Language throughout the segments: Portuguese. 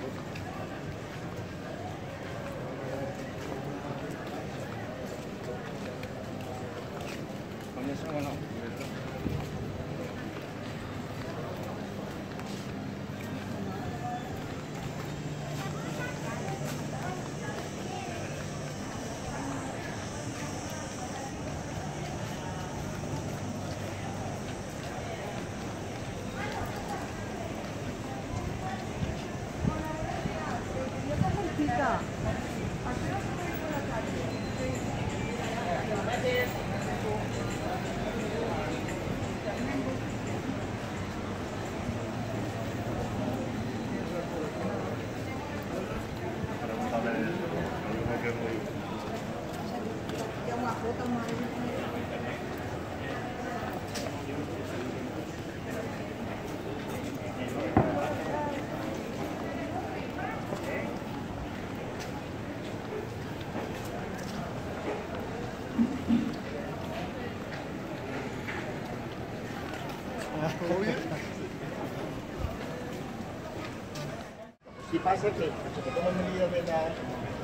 Thank you. Si pasa que, que toma medida de la,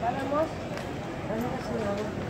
Paramos. Ano kasi yun?